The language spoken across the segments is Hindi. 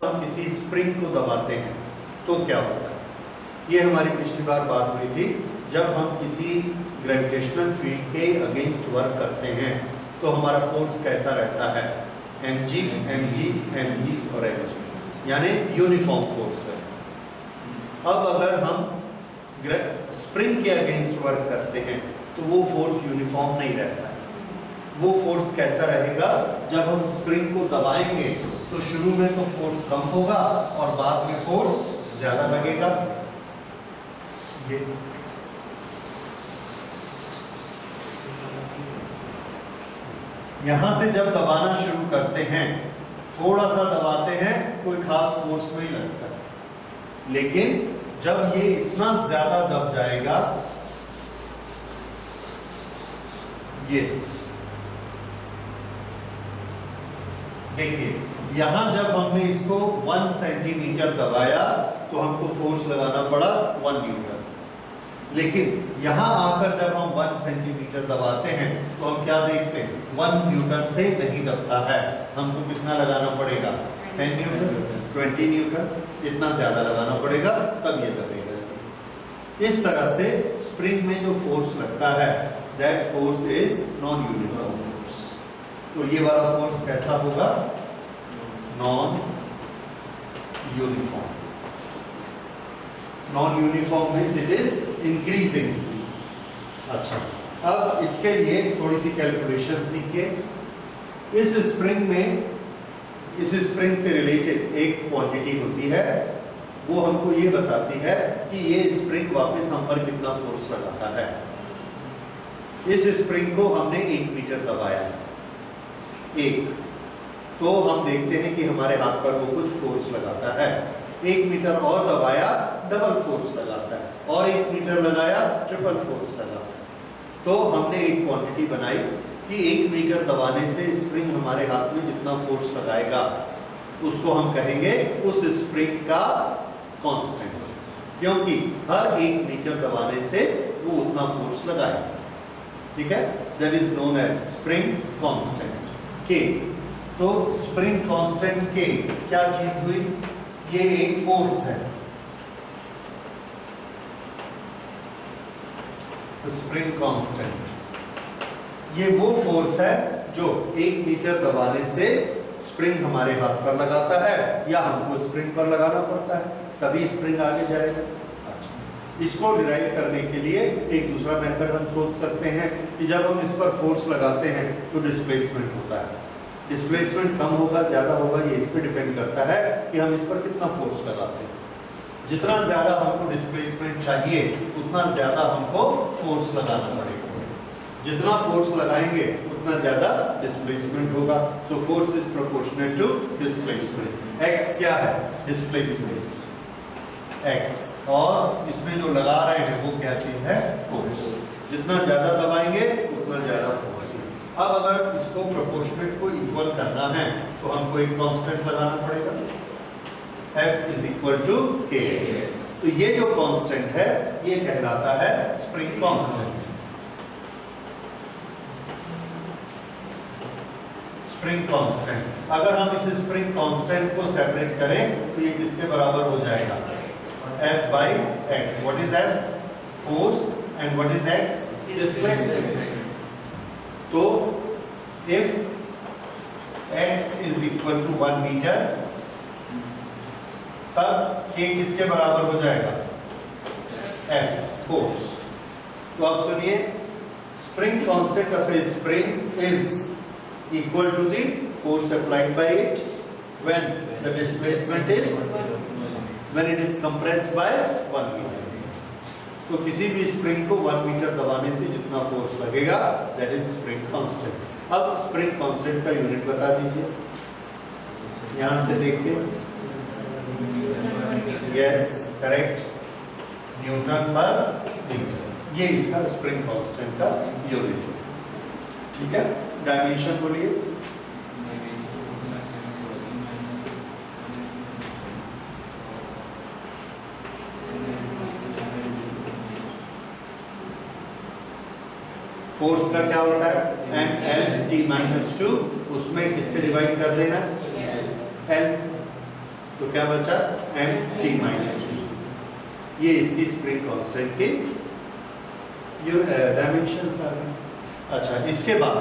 हम किसी स्प्रिंग को दबाते हैं तो क्या होता है? ये हमारी पिछली बार बात हुई थी, जब हम किसी ग्रेविटेशनल फ़ील्ड के अगेंस्ट वर्क करते हैं तो हमारा फोर्स कैसा रहता है? M G M G M G और एम जी यानी यूनिफॉर्म फोर्स है। अब अगर हम स्प्रिंग के अगेंस्ट वर्क करते हैं तो वो फोर्स यूनिफॉर्म नहीं रहता। है वो फोर्स कैसा रहेगा? जब हम स्प्रिंग को दबाएँगे तो शुरू में तो फोर्स कम होगा और बाद में फोर्स ज़्यादा लगेगा। ये। यहाँ से जब दबाना शुरू करते हैं, थोड़ा सा दबाते हैं, कोई खास फोर्स नहीं लगता। लेकिन जब ये इतना ज़्यादा दब जाएगा, ये। देखिए यहाँ जब हमने इसको वन सेंटीमीटर दबाया तो हमको फोर्स लगाना पड़ा वन न्यूटन लेकिन यहाँ आकर जब हम वन सेंटीमीटर दबाते हैं तो हम क्या देखते हैं? वन न्यूटन से नहीं दबता है। हमको कितना लगाना पड़ेगा? टेन न्यूटन ट्वेंटी न्यूटन इतना ज़्यादा लगाना पड़ेगा, तब ये दबेगा। इस तरह से स्प्रिंग में जो फोर्स लगता है that force is non uniform force तो ये वाला फोर्स कैसा होगा? Non uniform non uniform means it is increasing अच्छा। अब इसके लिए थोड़ी सी कैलकुलेशन सीखिए। इस स्प्रिंग में, इस स्प्रिंग से रिलेटेड एक क्वांटिटी होती है। वो हमको ये बताती है कि ये स्प्रिंग वापस हम पर कितना फोर्स लगाता है। इस स्प्रिंग को हमने एक मीटर दबाया है। एक। तो हम देखते हैं कि हमारे हाथ पर वो कुछ फोर्स लगाता है। एक मीटर और दबाया डबल फोर्स लगाता है। और एक मीटर लगाया ट्रिपल फोर्स लगाता है। तो हमने एक क्वांटिटी बनाई कि एक मीटर दबाने से स्प्रिंग हमारे हाथ में जितना फोर्स लगाएगा, उसको हम कहेंगे उस स्प्रिंग का कांस्टेंट क्योंकि हर एक मीटर दबाने से वो उतना फोर्स लगाएगा। ठीक है? That is known as spring constant के तो स्प्रिंग कांस्टेंट के क्या चीज़ हुई? ये एक फोर्स है। स्प्रिंग कांस्टेंट ये वो फोर्स है जो एक मीटर दबाने से स्प्रिंग हमारे हाथ पर लगाता है या हमको स्प्रिंग पर लगाना पड़ता है। तभी स्प्रिंग आगे जाएगा। अच्छा। इसको डिराइव करने के लिए एक दूसरा मेथड हम सोच सकते हैं कि जब हम इस पर फोर्स लगाते हैं तो डिस्प्लेसमेंट होता है। डिस्प्लेसमेंट कम होगा, ज़्यादा होगा, ये इस पर डिपेंड करता है कि हम इस पर कितना फोर्स लगाते हैं। जितना ज़्यादा हमको डिस्प्लेसमेंट चाहिए, उतना ज़्यादा हमको फोर्स लगाना पड़ेगा। जितना फोर्स लगाएँगे, उतना ज़्यादा डिस्प्लेसमेंट होगा। So force is proportional to displacement X क्या है? डिस्प्लेसमेंट एक्स और इसमें जो लगा रहे हैं, वो क्या चीज़ है? फोर्स जितना ज़्यादा दबाएँगे, उतना ज़्यादा फोर्स अब अगर इसको प्रोपोर्शनेट को इक्वल करना है तो हमको एक कांस्टेंट लगाना पड़ेगा। F इज़ इक्वल टू के तो ये जो कांस्टेंट है ये कहलाता है स्प्रिंग कांस्टेंट स्प्रिंग कांस्टेंट अगर हम इस स्प्रिंग कांस्टेंट को सेपरेट करें तो ये किसके बराबर हो जाएगा? F by x what is F? Force and what is x? Displacement तो if x is equal to one metre तब k किसके बराबर हो जाएगा? F फोर्स तो आप सुनिए spring constant of a spring is equal to the force applied by it when the displacement is, when it is compressed by 1 meter. तो किसी भी स्प्रिंग को वन मीटर दबाने से जितना फोर्स लगेगा दैट इज़ स्प्रिंग कांस्टेंट अब स्प्रिंग कांस्टेंट का यूनिट बता दीजिए। यहाँ से देख के yes correct newton per metre ये इसका स्प्रिंग कांस्टेंट का यूनिट ठीक है? डायमेंशन बोलिए। फोर्स का क्या होता है? M L T minus two उसमें किससे डिवाइड कर देना? एल तो क्या बचा? एम टी माइनस टू ये इसकी स्प्रिंग कांस्टेंट की डायमेंशन आ गए। अच्छा इसके बाद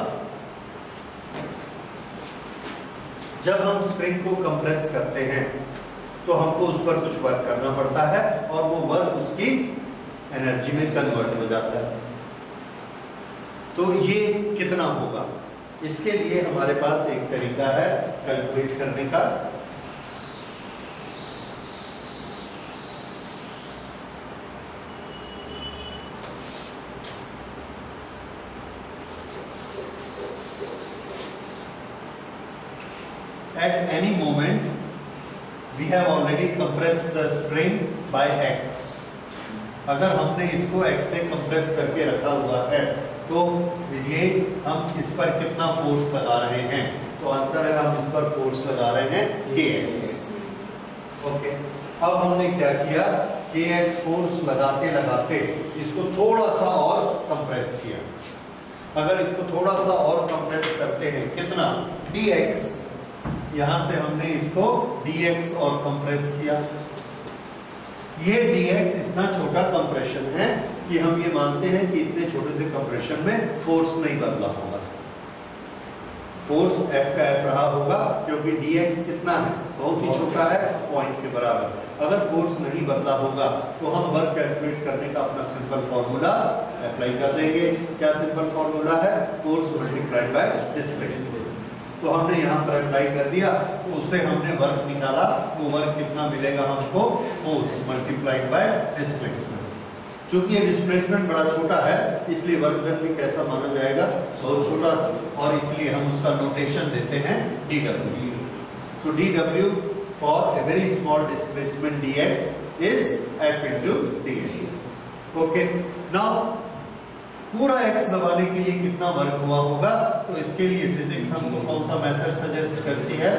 जब हम स्प्रिंग को कंप्रेस करते हैं तो हमको उस पर कुछ वर्क करना पड़ता है और वो वर्क उसकी एनर्जी में कन्वर्ट हो जाता है। तो ये कितना होगा? इसके लिए हमारे पास एक तरीका है कैलकुलेट करने का। At any moment, we have already compressed the spring by x. अगर हमने इसको x से कंप्रेस करके रखा हुआ है तो ये हम इस पर कितना फोर्स लगा रहे हैं? तो आंसर है, हम इस पर फोर्स लगा रहे हैं के एक्स ओके अब हमने क्या किया? के एक्स फोर्स लगाते लगाते इसको थोड़ा सा और कंप्रेस किया। अगर इसको थोड़ा सा और कंप्रेस करते हैं, कितना? डी एक्स यहाँ से हमने इसको dx और कंप्रेस किया। ये dx इतना छोटा कंप्रेशन है कि हम ये मानते हैं कि इतने छोटे से कंप्रेशन में फोर्स नहीं बदला होगा। फोर्स F का F रहा होगा क्योंकि dx कितना है? बहुत ही छोटा है पॉइंट के बराबर। अगर फोर्स नहीं बदला होगा तो हम वर्क कैलकुलेट करने का अपना सिंपल फॉर्मूला अप्लाई कर देंगे। क्या सिंपल फॉर्मूला है? फोर्स मल्टीप्लाइड बाय डिस्प्लेसमेंट तो हमने यहाँ पर अप्लाई कर दिया तो उससे हमने वर्क निकाला, वो वर्क कितना मिलेगा हमको? फोर्स मल्टीप्लाइड बाय डिस्प्लेसमेंट चूँकि ये डिस्प्लेसमेंट बड़ा छोटा है, इसलिए वर्क डन भी कैसा माना जाएगा? बहुत छोटा, और इसलिए हम उसका नोटेशन देते हैं D W so dw for a very small displacement dx is f into dx okay, now पूरा एक्स दबाने के लिए कितना वर्क हुआ होगा? तो इसके लिए फिजिक्स हमको कौन सा मेथड सजेस्ट करती है?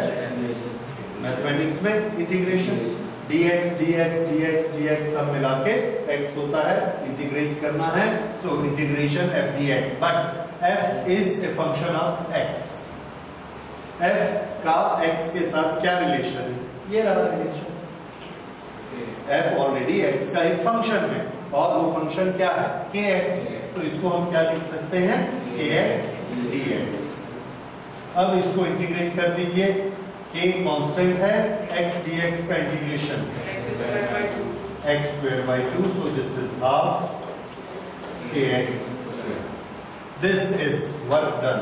मैथमेटिक्स में integration dx dx dx dx सब मिला के x होता है इंटीग्रेट करना है so integration f dx. But f is a function of x. F का x के साथ क्या रिलेशन है ये रहा रिलेशन f ऑलरेडी x का एक फ़ंक्शन है, और वो फ़ंक्शन क्या है? Kx. तो इसको हम क्या लिख सकते हैं? के एक्स डी एक्स अब इसको इंटीग्रेट कर दीजिए। के कांस्टेंट है एक्स डी एक्स का integration X square by two so this is half K X this is work done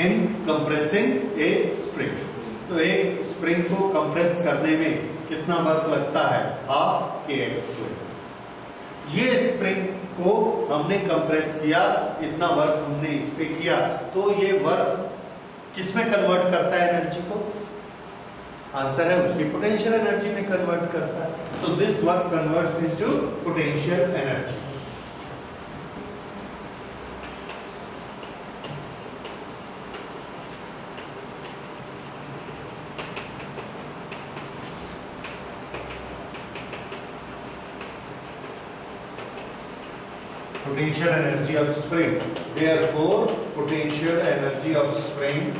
in compressing a spring तो एक स्प्रिंग को कंप्रेस करने में कितना वर्क लगता है? Half K x. ये स्प्रिंग को हमने कंप्रेस किया, इतना वर्क हमने इस पे किया। तो ये वर्क किसमें कन्वर्ट करता है एनर्जी को? आंसर है, उसकी पोटेंशियल एनर्जी में कन्वर्ट करता है। तो this work converts into potential energy potential energy of spring. Therefore, potential energy of spring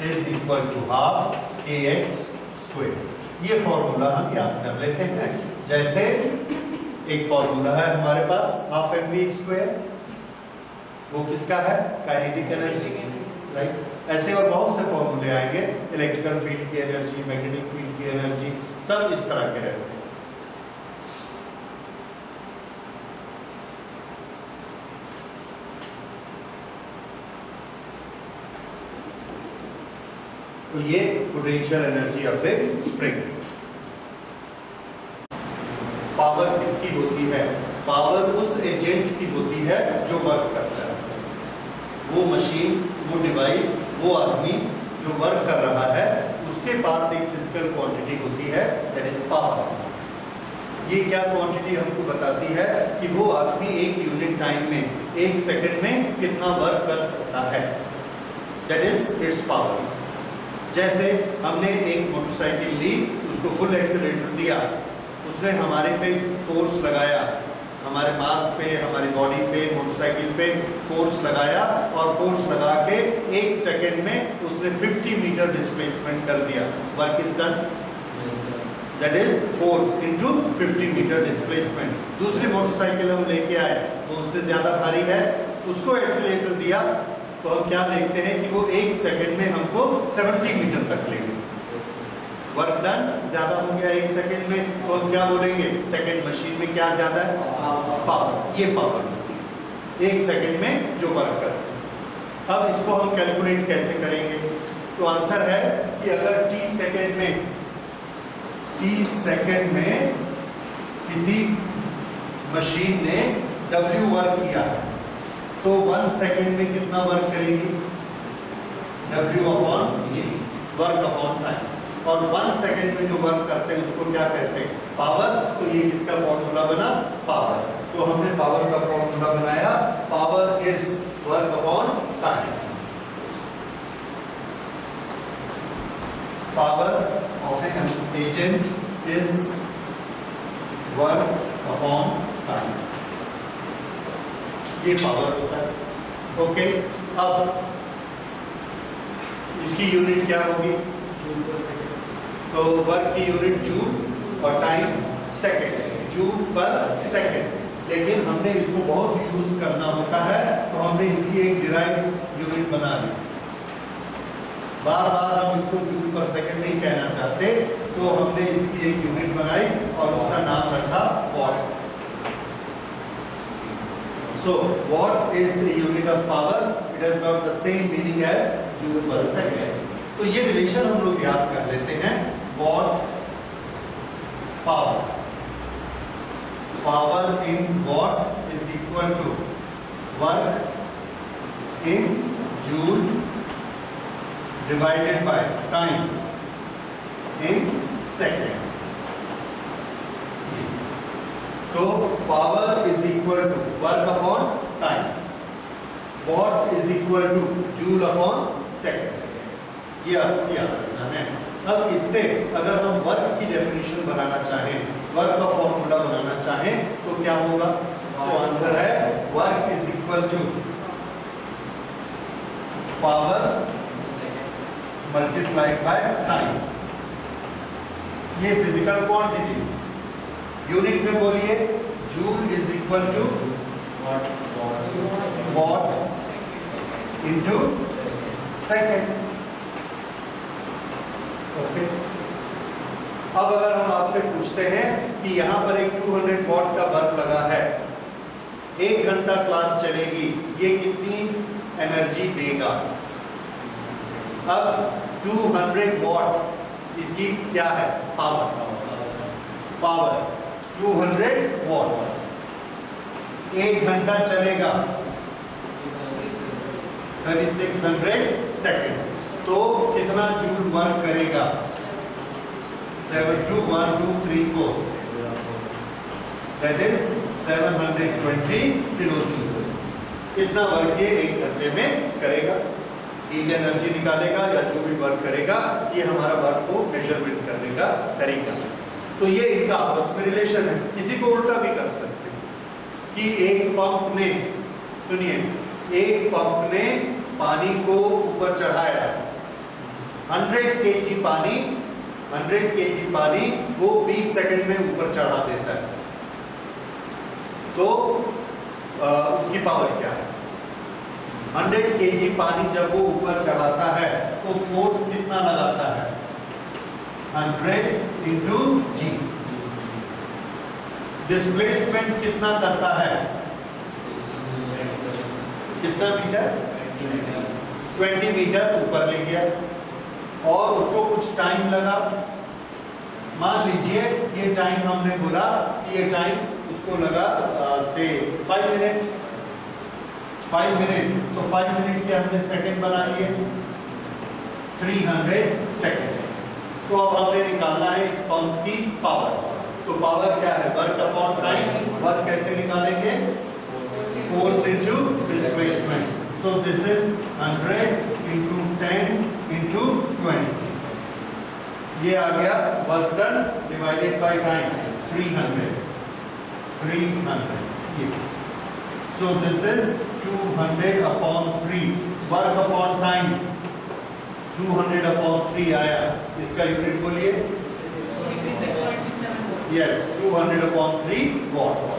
is equal to half kx square. ये फॉर्मूला हम याद कर लेते हैं। जैसे एक फॉर्मूला है हमारे पास हाफ़ एम वी स्क्वेयर वो किसका है? काइनेटिक एनर्जी राइट ऐसे और बहुत से फॉर्मूले आएँगे। इलेक्ट्रिकल फ़ील्ड की एनर्जी मैग्नेटिक फ़ील्ड की एनर्जी सब इस तरह के रहते हैं। तो ये potential energy of a spring power किसकी होती है? पावर उस एजेंट की होती है जो वर्क करता है। वो मशीन वो डिवाइस वो आदमी जो वर्क कर रहा है, उसके पास एक फ़िज़िकल क्वांटिटी होती है दैट इज़ पावर ये क्या क्वांटिटी हमको बताती है कि वो आदमी एक यूनिट टाइम में, एक सेकंड में कितना वर्क कर सकता है? दैट इज़ इट्स पावर जैसे हमने एक मोटरसाइकिल ली उसको फुल एक्सीटर दिया। उसने हमारे पे फोर्स लगाया। हमारे मास पे हमारी बॉडी पे मोटरसाइकिल पे फोर्स लगाया और फोर्स लगा के एक सेकेंड में उसने 50 मीटर डिस्प्लेसमेंट कर दिया। Work is done that is force into 50 metre displacement दूसरी मोटरसाइकिल हम लेके आए वो उससे ज़्यादा भारी है। उसको एक्सीटर दिया। तो हम क्या देखते हैं कि वो एक सेकंड में हमको 70 मीटर तक ले गए वर्क डन ज़्यादा हो गया एक सेकंड में तो हम क्या बोलेंगे? सेकंड मशीन में क्या ज़्यादा है? पावर ये पावर एक सेकंड में जो वर्क कर। अब इसको हम कैलकुलेट कैसे करेंगे? तो आंसर है कि अगर टी सेकंड में टी सेकंड में किसी मशीन ने डब्ल्यू वर्क किया है तो वन सेकंड में कितना वर्क करेगी? W upon work upon time और वन सेकेंड में जो वर्क करते हैं, उसको क्या कहते हैं? पावर तो ये किसका फॉर्मूला बना? पावर तो हमने पावर का फॉर्मूला बनाया. Power is work upon time power of an agent is work upon time ये पावर होता है। ओके अब इसकी यूनिट क्या होगी? तो वर्क की यूनिट जूल और time second joule per second लेकिन हमने इसको बहुत यूज़ करना होता है तो हमने इसकी एक डिराइव यूनिट बना ली। बार बार हम इसको जूल पर सेकंड नहीं कहना चाहते तो हमने इसकी एक यूनिट बनाई और उसका नाम रखा watt So what is the unit of power? It has got the same meaning as joule per second. तो ये रिलेशन हम लोग याद कर लेते हैं watt power power in watt is equal to work in joule divided by time in second तो power is equal to work upon time watt is equal to joule upon second ये आपको याद रखना है। अब इससे अगर हम वर्क की डेफिनेशन बनाना चाहें वर्क का फॉर्मूला बनाना चाहें तो क्या होगा? तो आंसर है work is equal to power multiplied by time ये फ़िज़िकल क्वांटिटीज यूनिट में बोलिए joule is equal to watt into second okay अब अगर हम आपसे पूछते हैं कि यहाँ पर एक 200 वॉट का बल्ब लगा है एक घंटा क्लास चलेगी ये कितनी एनर्जी देगा? अब 200 वॉट इसकी क्या है? पावर पावर 200 वॉट एक घंटा चलेगा। 3600 सेकंड। तो कितना जूल वर्क करेगा? Seven two one two three four. That is seven hundred twenty kilo joule. कितना वर्क ये एक घंटे में करेगा? हीट एनर्जी निकालेगा या जो भी वर्क करेगा, ये हमारा वर्क को मेज़रमेंट करने का तरीका है। तो ये इनका आपस में रिलेशन है। किसी को उल्टा भी कर सकते हैं। कि एक पंप ने सुनिए एक पंप ने पानी को ऊपर चढ़ाया। 100 केजी पानी 100 केजी पानी वो 20 सेकंड में ऊपर चढ़ा देता है। तो आ, उसकी पावर क्या है? 100 केजी पानी जब वो ऊपर चढ़ाता है तो फोर्स कितना लगाता है? 100 इंटू जी डिस्प्लेसमेंट कितना करता है? कितना मीटर? 20 मीटर ऊपर ले गया। और उसको कुछ टाइम लगा। मान लीजिए ये टाइम हमने बोला कि ये टाइम उसको लगा आ, से फाइव मिनट फाइव मिनट तो फाइव मिनट के हमने सेकंड बना लिए। थ्री हंड्रेड सेकेंड तो अब हमने निकालना है इस पंप की पावर तो पावर क्या है? वर्क अपॉन टाइम वर्क कैसे निकालेंगे? Force into displacement so this is hundred into ten into twenty ये आ गया work done divided by time three hundred three hundred ये. So this is two hundred upon three work upon time 200 upon 3 आया, इसका यूनिट बोलिए यस 200 अपॉन 3 वॉट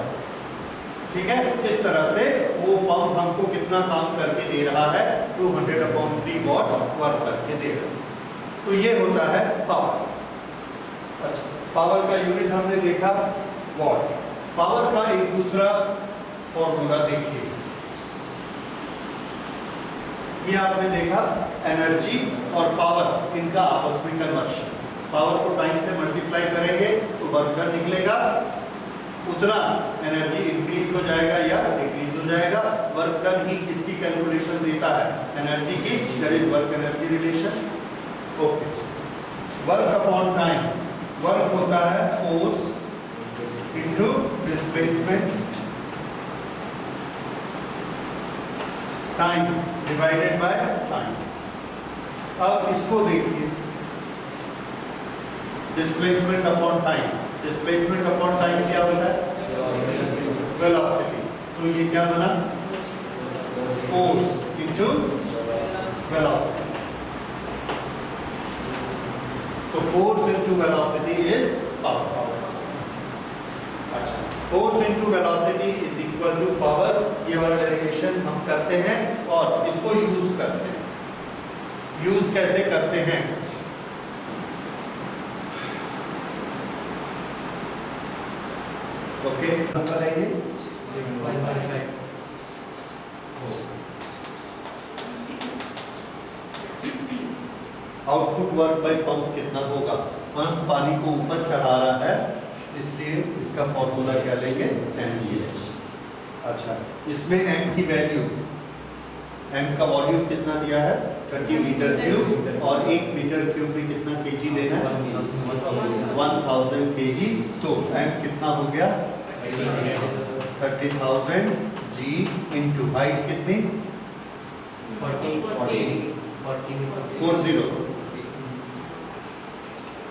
ठीक है? इस तरह से वो पंप हमको कितना काम करके दे रहा है? 200 अपॉन 3 वॉट वर्क करके दे रहा है। तो ये होता है पावर अच्छा पावर का यूनिट हमने देखा वॉट पावर का एक दूसरा फॉर्मूला देखिए। ये आपने देखा एनर्जी और पावर इनका आपस में कन्वर्शन पावर को टाइम से मल्टीप्लाई करेंगे तो वर्क डन निकलेगा। उतना एनर्जी इंक्रीज हो जाएगा या डिक्रीज हो जाएगा। वर्क डन ही किसकी कैलकुलेशन देता है? एनर्जी की that is work energy relation okay work upon time work होता है force into displacement time divided by time अब इसको देखिए। Displacement upon time displacement upon time क्या है वेलोसिटी तो ये क्या बना? फोर्स इनटू वेलोसिटी तो force into velocity is power अच्छा। Force into velocity is equal to power, ये वाला डेरिवेशन हम करते हैं और इसको यूज़ करते हैं। यूज़ कैसे करते हैं? ओके नंबर है ये आउटपुट वर्क बाय पंप कितना होगा? पंप पानी को ऊपर चढ़ा रहा है, इसलिए इसका फॉर्मूला क्या लेंगे? M G H. अच्छा इसमें एम की वैल्यू एम का वॉल्यूम कितना दिया है? थर्टी मीटर क्यूब और एक मीटर क्यूब में कितना केजी लेना है? वन थाउज़ेंड के जी तो एम कितना हो गया? Thirty thousand G into height कितनी? फोर ज़ीरो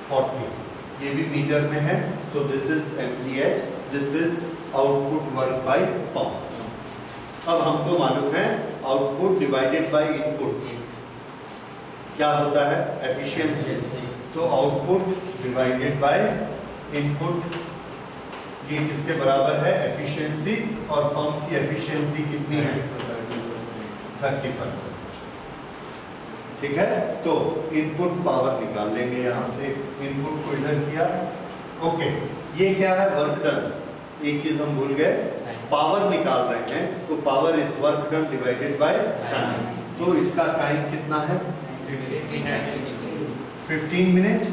फोर्टी ये भी मीटर में है so this is M G H this is output work by pump अब हमको मालूम है आउटपुट डिवाइडेड बाय इनपुट क्या होता है? एफिशिएंसी तो आउटपुट डिवाइडेड बाय इनपुट ये किसके बराबर है? एफिशिएंसी और पंप की एफिशिएंसी कितनी है? थर्टी परसेंट ठीक है? तो इनपुट पावर निकाल लेंगे यहाँ से। इनपुट को इधर किया। ओके ये क्या है? वर्क डन एक चीज़ हम भूल गए पावर निकाल रहे हैं तो power is work done divided by time तो इसका टाइम कितना है? 15 मिनट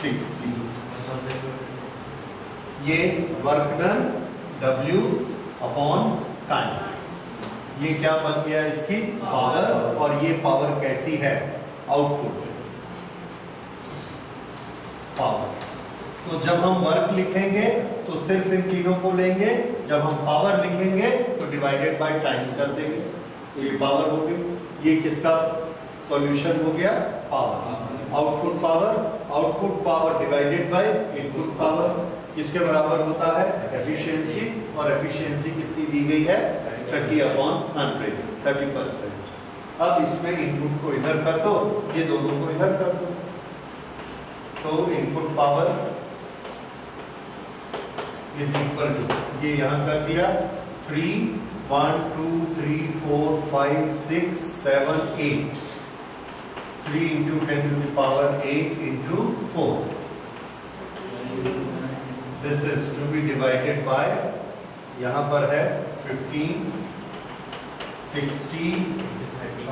60 ये work done W upon time ये क्या बन गया इसकी? पावर और ये पावर कैसी है? आउटपुट पावर तो जब हम वर्क लिखेंगे तो सिर्फ़ इन तीनों को लेंगे। जब हम पावर लिखेंगे तो डिवाइडेड बाय टाइम कर देंगे। तो ये पावर हो गई ये किसका सॉल्यूशन हो गया? Power output power output power divided by input power किसके बराबर होता है? एफिशिएंसी और एफिशिएंसी कितनी दी गई है? 30 अपॉन हंड्रेड थर्टी परसेंट अब इसमें इनपुट को इधर कर दो। ये दोनों को इधर कर दो। तो input power is equal to ये यहाँ कर दिया three one two three four five six seven eight three into ten to the power eight into four this is to be divided by यहाँ पर है फिफ्टीन सिक्सटी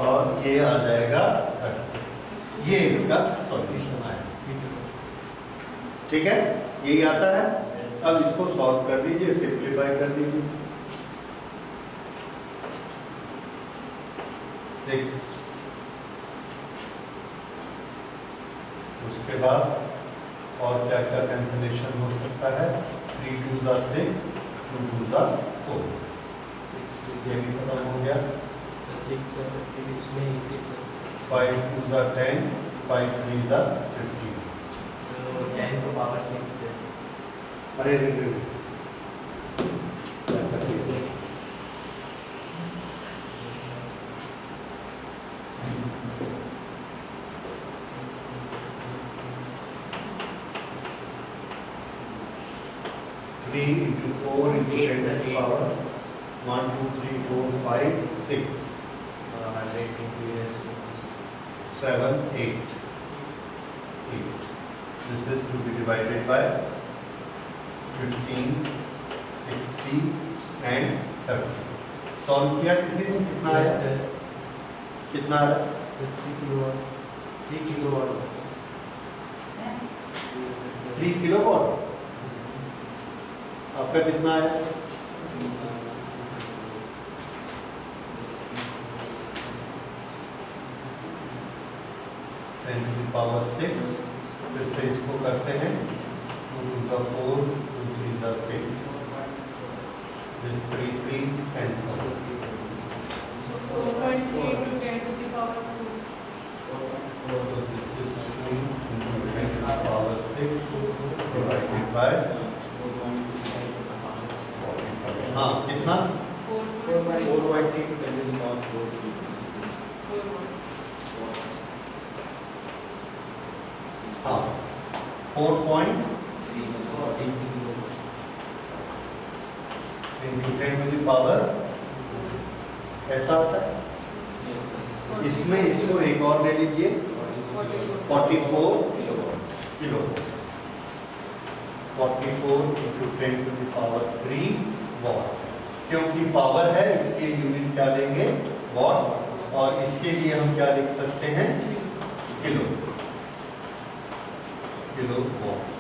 और ये आ जाएगा थर्टी ये इसका सॉल्यूशन ठीक है? यही आता है। अब इसको सॉल्व कर लीजिए सिंप्लीफाई कर लीजिए सिक्स उसके बाद और क्या क्या कैंसिलेशन हो सकता है? थ्री टू ज़ा सिक्स टू टू ज़ा फोर ये भी खत्म हो गया। फाइव टू ज़ा टेन फाइव थ्री ज़ा फिफ्टीन अरे रे रे na इसको एक और ले लीजिए। 44 kilo. 44 into ten to the power three watt क्योंकि पावर है इसलिए यूनिट क्या लेंगे? वॉट और इसके लिए हम क्या लिख सकते हैं? किलो। किलो वॉट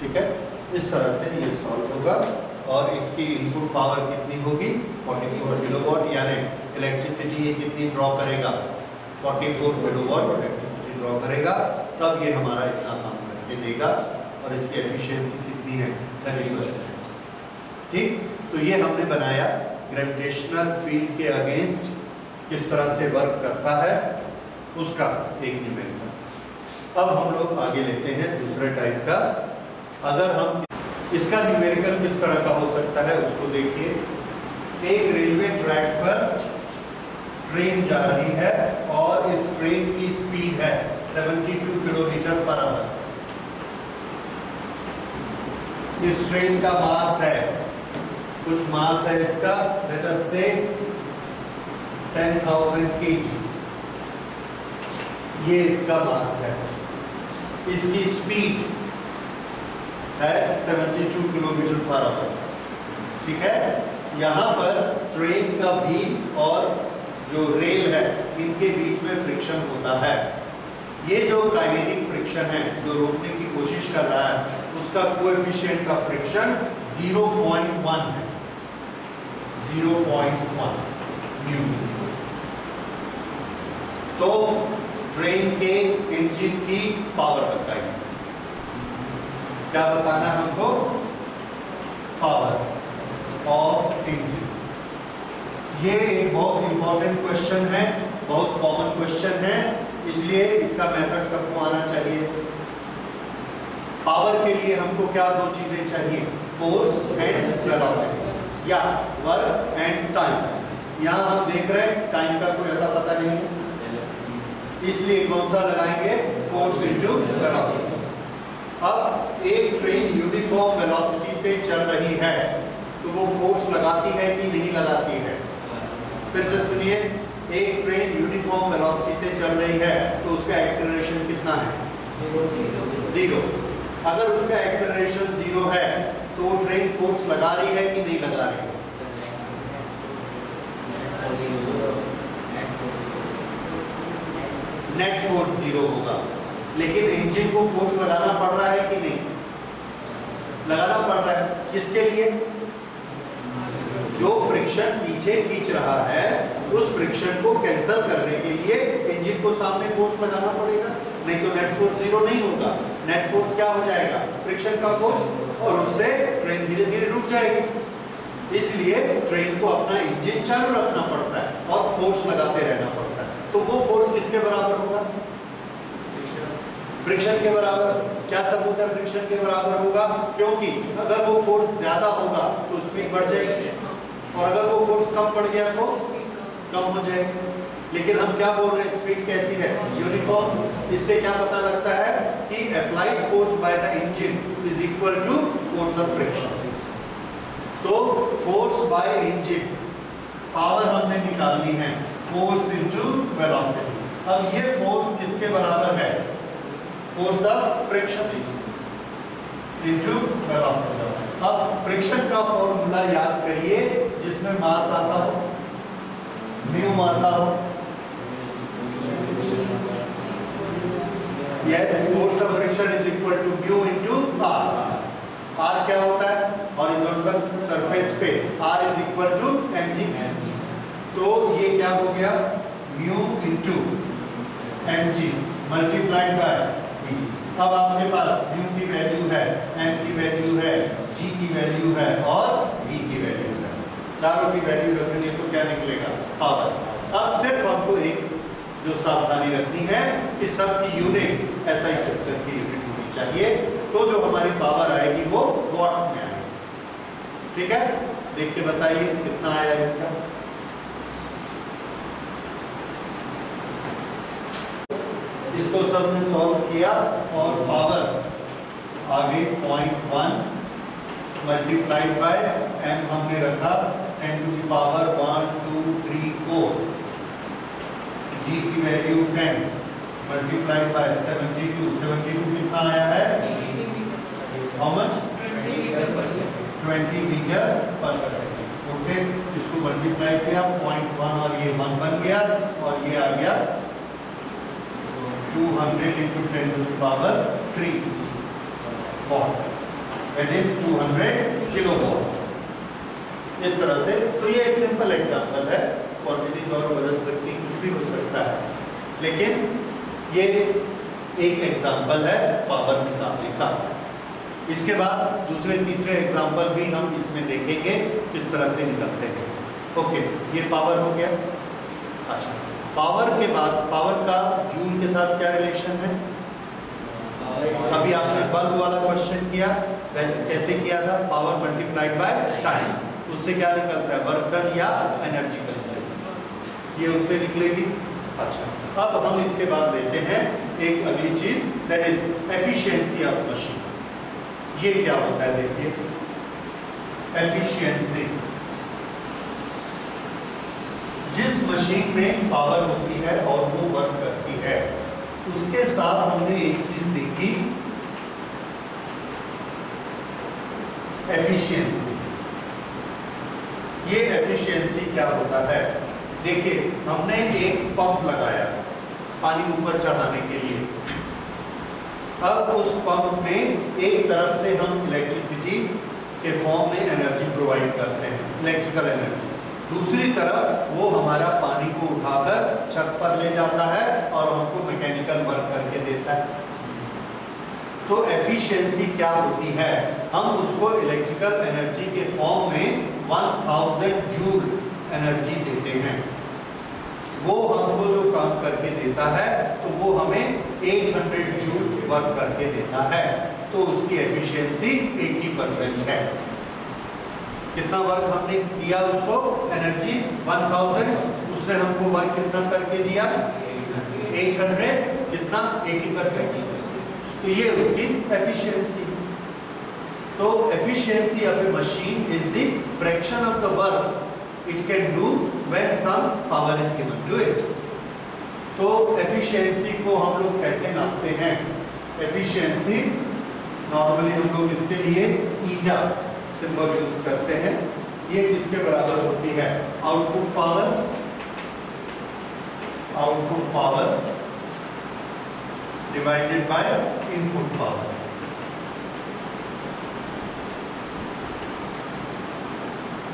ठीक है? इस तरह से ये सॉल्व होगा। और इसकी इनपुट पावर कितनी होगी? 44 किलोवाट यानी इलेक्ट्रिसिटी ये कितनी ड्रॉ करेगा? 44 किलोवाट इलेक्ट्रिसिटी ड्रॉ करेगा। तब ये हमारा इतना काम करके देगा और इसकी एफिशिएंसी कितनी है? 30 परसेंट ठीक? तो ये हमने बनाया ग्रेविटेशनल फ़ील्ड के अगेंस्ट किस तरह से वर्क करता है? उसका एक न्यूमेरिकल अब हम लोग आगे लेते हैं दूसरे टाइप का। अगर हम इसका न्यूमेरिकल किस तरह का हो सकता है, उसको देखिए। एक रेलवे ट्रैक पर ट्रेन जा रही है और इस ट्रेन की स्पीड है 72 किलोमीटर पर आवर इस ट्रेन का मास है। कुछ मास है इसका लेट अस से 10000 केजी ये इसका मास है। इसकी स्पीड है 72 किलोमीटर पर आवर ठीक है? यहाँ पर ट्रेन का भी और जो रेल है, इनके बीच में फ्रिक्शन होता है। ये जो काइनेटिक फ्रिक्शन है, जो रोकने की कोशिश कर रहा है, उसका कोएफिशिएंट का फ्रिक्शन 0.1 है। 0.1 न्यू तो ट्रेन के इंजन की पावर बताइए। क्या बताना है हमको? पावर ऑफ़ इंजन ये एक बहुत इंपॉर्टेंट क्वेश्चन है, बहुत कॉमन क्वेश्चन है, इसलिए इसका मेथड सबको आना चाहिए। पावर के लिए हमको क्या दो चीज़ें चाहिए? फोर्स एंड वेलोसिटी या वर्क एंड टाइम यहाँ हम देख रहे हैं टाइम का कोई अता पता नहीं है। इसलिए कौन सा लगाएँगे? फोर्स इंटू वेलोसिटी अब एक ट्रेन यूनिफॉर्म वेलोसिटी से चल रही है तो वो फोर्स लगाती है कि नहीं लगाती है? फिर से सुनिए एक ट्रेन यूनिफॉर्म वेलोसिटी से चल रही है तो उसका एक्सेलरेशन कितना है? ज़ीरो अगर उसका एक्सेलरेशन ज़ीरो है तो वो ट्रेन फोर्स लगा रही है कि नहीं लगा रही? है नेट फोर्स ज़ीरो होगा। लेकिन इंजन को फोर्स लगाना पड़ रहा है कि नहीं? लगाना पड़ रहा है। किसके लिए? जो फ्रिक्शन पीछे खींच रहा है, उस फ्रिक्शन को कैंसिल करने के लिए इंजन को सामने फोर्स लगाना पड़ेगा। नहीं तो नेट फोर्स ज़ीरो नहीं होगा। नेट फोर्स क्या हो जाएगा? फ्रिक्शन का फोर्स और उससे ट्रेन धीरे धीरे रुक जाएगी। इसलिए ट्रेन को अपना इंजन चालू रखना पड़ता है और फोर्स लगाते रहना पड़ता है। तो वो फोर्स किसके बराबर होगा? फ्रिक्शन के बराबर, क्या सबूत है फ्रिक्शन के बराबर होगा? क्योंकि अगर वो फोर्स ज़्यादा होगा तो स्पीड बढ़ जाएगी। और अगर वो फोर्स कम पड़ गया तो कम हो जाएगी। लेकिन हम क्या बोल रहे हैं? स्पीड कैसी है? यूनिफॉर्म इससे क्या पता लगता है कि applied force by the engine is equal to force of friction तो फोर्स बाय इंजन पावर हमने निकालनी है फोर्स इनटू वेलोसिटी अब ये फोर्स किसके बराबर है? Force of friction into velocity अब फ्रिक्शन का फॉर्मूला याद करिए, जिसमें मास आता हो म्यू आता हो। Yes force of friction is equal to mu into R R क्या होता है? हॉरिजॉन्टल सरफेस पे। R is equal to mg. तो ये क्या हो गया? Mu into mg. Multiplied by अब आपके पास म्यू की वैल्यू है, m की वैल्यू है, g की वैल्यू है और v की वैल्यू है। चारों की वैल्यू रखनी है तो क्या निकलेगा? पावर अब सिर्फ़ हमको एक जो सावधानी रखनी है कि सब की यूनिट एसआई सिस्टम की यूनिट होनी चाहिए। तो जो हमारी पावर आएगी वो वॉट में आएगी। ठीक है? देख के बताइए कितना आया इसका। इसको सबने सॉल्व किया और पावर आगे point one multiplied by m हमने रखा ten to the power one two three four g की value ten multiplied by seventy two seventy two कितना आया है? हाउ मच 20 मीटर पर सेकंड ओके इसको मल्टीप्लाई किया पॉइंट वन और ये वन बन गया और ये आ गया 200 hundred into ten to power three watt is 200 kilowatt इस तरह से तो ये एक सिंपल एग्जांपल है। क्वांटिटीज और बदल सकती, कुछ भी हो सकता है। लेकिन ये एक एग्जांपल है पावर निकालने का। इसके बाद दूसरे, तीसरे एग्ज़ाम्पल भी हम इसमें देखेंगे, किस तरह से निकलते हैं। ओके ये पावर हो गया। अच्छा। पावर के बाद, पावर का जूल के साथ क्या रिलेशन है? अभी आपने बल्ब वाला क्वेश्चन किया, वैसे कैसे किया था? पावर मल्टीप्लाइड बाय टाइम उससे क्या निकलता है? वर्क डन या एनर्जी कंजर्वेशन ये उससे निकलेगी। अच्छा अब हम इसके बाद लेते हैं एक अगली चीज़ that is efficiency of machine ये क्या होता है? देखिए एफिशिएंसी जिस मशीन में पावर होती है और वो वर्क करती है, उसके साथ हमने एक चीज़ देखी एफिशिएंसी ये एफिशिएंसी क्या होता है? देखिए, हमने एक पंप लगाया पानी ऊपर चढ़ाने के लिए। अब उस पंप में एक तरफ़ से हम इलेक्ट्रिसिटी के फॉर्म में एनर्जी प्रोवाइड करते हैं इलेक्ट्रिकल एनर्जी दूसरी तरफ़ वो हमारा पानी को उठाकर छत पर ले जाता है और हमको मैकेनिकल वर्क करके देता है। तो एफिशिएंसी क्या होती है? हम उसको इलेक्ट्रिकल एनर्जी के फॉर्म में 1000 जूल एनर्जी देते हैं। वो हमको जो काम करके देता है तो वो हमें 800 जूल वर्क करके देता है। तो उसकी एफिशिएंसी 80 परसेंट है। कितना वर्क हमने दिया उसको? एनर्जी 1000 उसने हमको वर्क कितना करके दिया? 800 कितना? 80 परसेंट तो ये उसकी एफिशिएंसी तो efficiency of a machine is the fraction of the work it can do when some power is given to it तो एफिशिएंसी को हम लोग कैसे नापते हैं? एफिशिएंसी नॉर्मली हम लोग इसके लिए ईजा सिंबल यूज़ करते हैं। ये किसके बराबर होती है? Output power. Output power divided by input power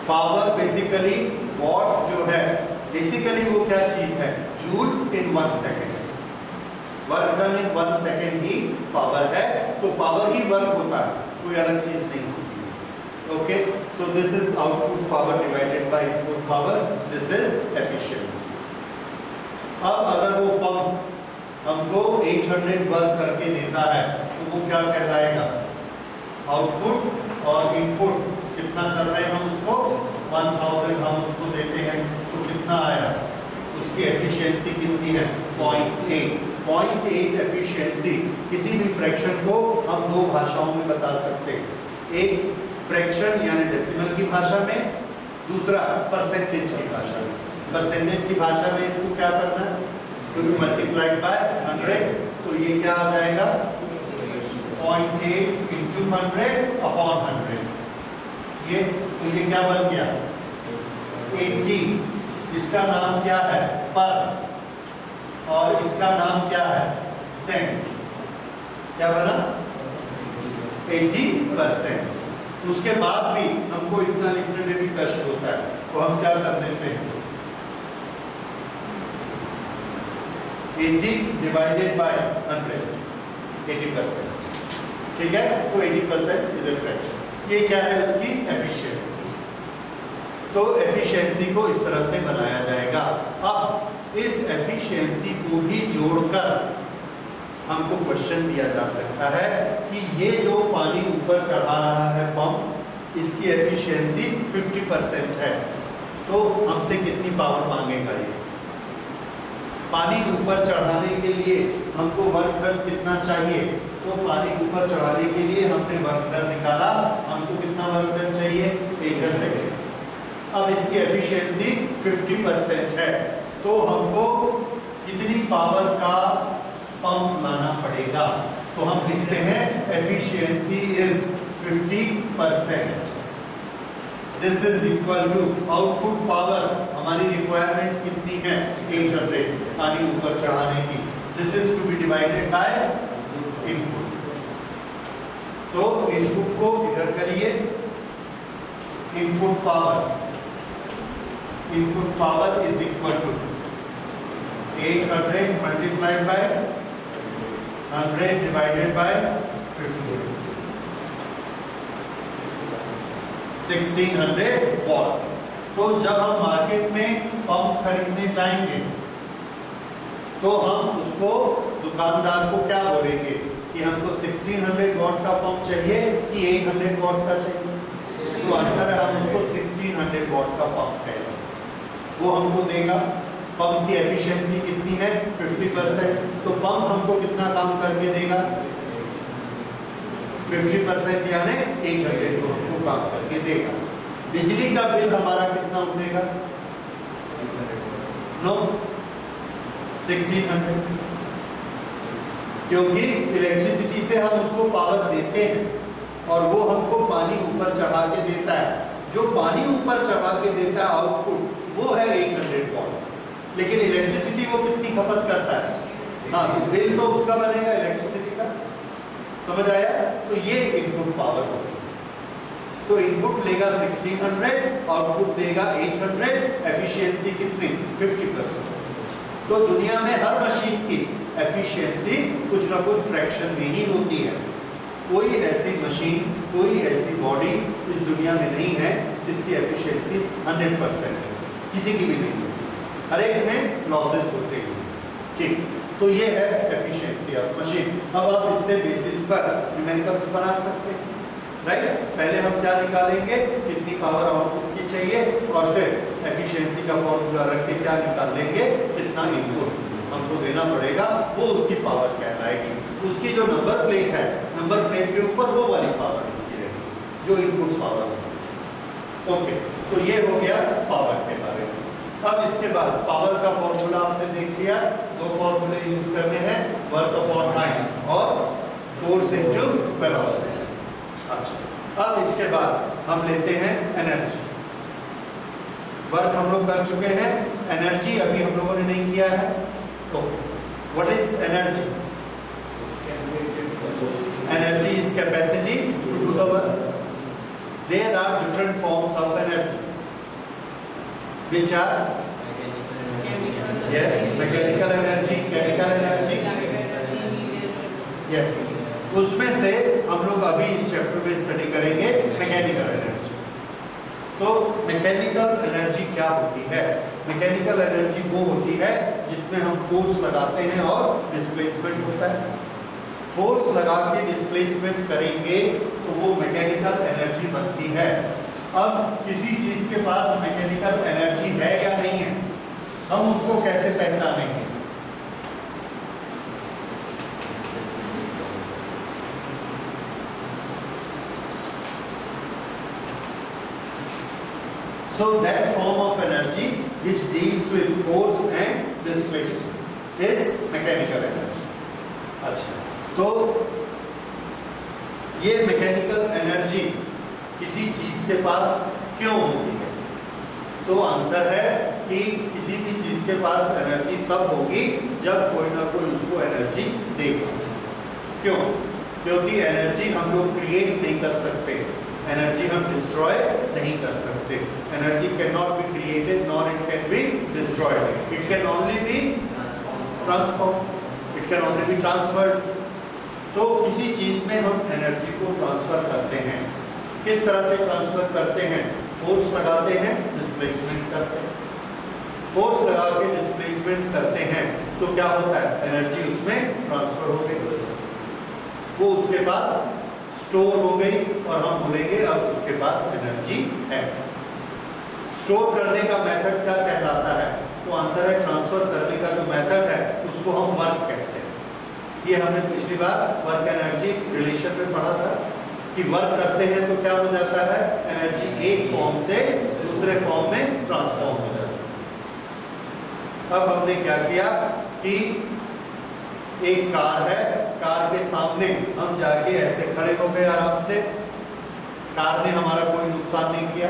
power basically watt जो है बेसिकली वो क्या चीज़ है? Joule in one second work done in one second he power है। तो पावर ही वर्क होता है, कोई अलग चीज़ नहीं okay so this is output power divided by input power this is efficiency अब अगर वो पंप हमको 800 वर्क करके देता है तो वो क्या कहलाएगा? आउटपुट और इनपुट कितना कर रहे हैं हम उसको? 1000 हम उसको देते हैं तो कितना आया? उसकी एफिशिएंसी कितनी है? Point eight point eight efficiency किसी भी फ्रैक्शन को हम दो भाषाओं में बता सकते हैं। एक फ्रैक्शन यानी डेसिमल की भाषा में, दूसरा परसेंटेज की भाषा में। परसेंटेज की भाषा में इसको क्या करना है? To be multiplied by hundred तो ये क्या आ जाएगा? Point eight into hundred upon hundred ये तो ये क्या बन गया? 80 इसका नाम क्या है? पर और इसका नाम क्या है? सेंट क्या बना? 80 परसेंट उसके बाद भी हमको इतना लिखने में भी कष्ट होता है। तो हम क्या कर देते हैं? 80 डिवाइडेड बाय 100 80 परसेंट ठीक है? तो eighty percent is a fraction ये क्या है उसकी? एफिशिएंसी तो एफिशिएंसी को इस तरह से बनाया जाएगा। अब इस एफिशिएंसी को भी जोड़कर हमको क्वेश्चन दिया जा सकता है कि ये जो पानी ऊपर चढ़ा रहा है पंप इसकी एफिशिएंसी 50 परसेंट है। तो हमसे कितनी पावर मांगेगा ये? पानी ऊपर चढ़ाने के लिए हमको वर्क डन कितना चाहिए? तो पानी ऊपर चढ़ाने के लिए हमने वर्क डन निकाला। हमको कितना वर्क डन चाहिए? 800 अब इसकी एफिशिएंसी 50 परसेंट है। तो हमको कितनी पावर का पंप लाना पड़ेगा। तो हम लिखते हैं efficiency is 50 percent this is equal to output power हमारी रिक्वायरमेंट कितनी है? 800 पानी ऊपर चढ़ाने की। This is to be divided by input तो इनपुट को इधर करिए। Input power input power is equal to 800 multiplied by 100 divided by 50 1600 watt तो जब हम मार्केट में पंप खरीदने जाएँगे तो हम उसको दुकानदार को क्या बोलेंगे? कि हमको 1600 वॉट का पंप चाहिए कि 800 वॉट का चाहिए? तो आंसर है, हम उसको 1600 वॉट का पंप कहेंगे वो हमको देगा। पंप की एफिशिएंसी कितनी है? 50 परसेंट तो पंप हमको कितना काम करके देगा? 50 परसेंट यानी 800 को हमको काम करके देगा। बिजली का बिल हमारा कितना उठेगा? नो 1600 क्योंकि इलेक्ट्रिसिटी से हम उसको पावर देते हैं और वो हमको पानी ऊपर चढ़ा के देता है। जो पानी ऊपर चढ़ा के देता है आउटपुट वो है 800 वॉट लेकिन इलेक्ट्रिसिटी वो कितनी खपत करता है? हाँ तो बिल तो उसका बनेगा इलेक्ट्रिसिटी का। समझ आया? तो ये इनपुट पावर होगी। तो इनपुट लेगा 1600 आउटपुट देगा 800 एफिशिएंसी कितनी? 50 परसेंट तो दुनिया में हर मशीन की एफिशिएंसी कुछ ना कुछ फ्रैक्शन में ही होती है। कोई ऐसी मशीन कोई ऐसी बॉडी इस दुनिया में नहीं है जिसकी एफिशिएंसी 100 परसेंट है। किसी की भी नहीं होती हर एक में लॉसेस होते हैं। ठीक तो ये है एफिशिएंसी ऑफ़ मशीन अब आप इससे बेसिस पर न्यूमेरिकल्स बना सकते हैं राइट पहले हम क्या निकालेंगे? कितनी पावर आउटपुट की चाहिए और फिर एफिशिएंसी का फॉर्मूला रख के क्या निकाल लेंगे? कितना इनपुट हमको देना पड़ेगा, वो उसकी पावर कहलाएगी। उसकी जो नंबर प्लेट है नंबर प्लेट के ऊपर वो वाली पावर लिखी रहेगी, जो इनपुट पावर ओके तो ये हो गया पावर के बारे में। अब इसके बाद पावर का फॉर्मूला आपने देख लिया। दो फॉर्मूले यूज़ करने हैं वर्क अपॉन टाइम और फोर्स इनटू वेलोसिटी अच्छा अब इसके बाद हम लेते हैं एनर्जी वर्क हम लोग कर चुके हैं। एनर्जी अभी हम लोगों ने नहीं किया है। तो what is energy energy is capacity to do the work there are different forms of energy which are? Yes, mechanical energy, chemical energy. Yes. उसमें से हम लोग अभी इस चैप्टर में स्टडी करेंगे मैकेनिकल एनर्जी तो मैकेनिकल एनर्जी क्या होती है? मैकेनिकल एनर्जी वो होती है जिसमें हम फोर्स लगाते हैं और डिस्प्लेसमेंट होता है। फोर्स लगा के डिस्प्लेसमेंट करेंगे तो वो मैकेनिकल एनर्जी बनती है। अब किसी चीज़ के पास मैकेनिकल एनर्जी है या नहीं है हम उसको कैसे पहचानेंगे So that form of energy which deals with force and displacement is mechanical energy. अच्छा तो ये मैकेनिकल एनर्जी किसी चीज़ के पास क्यों होती है? तो आंसर है कि किसी भी चीज़ के पास एनर्जी तब होगी जब कोई ना कोई उसको एनर्जी देगा। क्यों? क्योंकि एनर्जी हम लोग क्रिएट नहीं कर सकते। एनर्जी हम डिस्ट्रॉय नहीं कर सकते। Energy can not be created nor it can be destroyed it can only be transform it can only be transferred तो किसी चीज़ में हम एनर्जी को ट्रांसफ़र करते हैं। किस तरह से ट्रांसफ़र करते हैं? फोर्स लगाते हैं डिस्प्लेसमेंट करते हैं। फोर्स लगा के डिस्प्लेसमेंट करते हैं तो क्या होता है? एनर्जी उसमें ट्रांसफ़र हो गई। वो उसके पास स्टोर हो गई और हम बोलेंगे अब उसके पास एनर्जी है। स्टोर करने का मेथड क्या कहलाता है? तो आंसर है ट्रांसफ़र करने का जो मेथड है, उसको हम वर्क कहते हैं। ये हमने पिछली बार वर्क एनर्जी रिलेशन में पढ़ा था। कि वर्क करते हैं तो क्या हो जाता है? एनर्जी एक फॉर्म से दूसरे फॉर्म में ट्रांसफॉर्म हो जाता है। अब हमने क्या किया कि एक कार है कार के सामने हम जाके ऐसे खड़े हो गए आराम से। कार ने हमारा कोई नुकसान नहीं किया।